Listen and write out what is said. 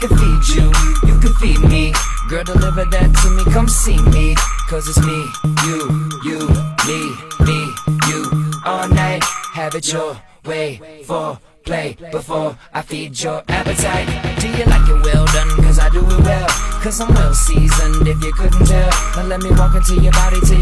can feed you, you can feed me. Girl, deliver that to me, come see me. Cause it's me, you, you, me, me, you. All night, have it your way for play before I feed your appetite. Do you like it well done? Cause I do it well. Cause I'm well seasoned if you couldn't tell. Now let me walk into your body till you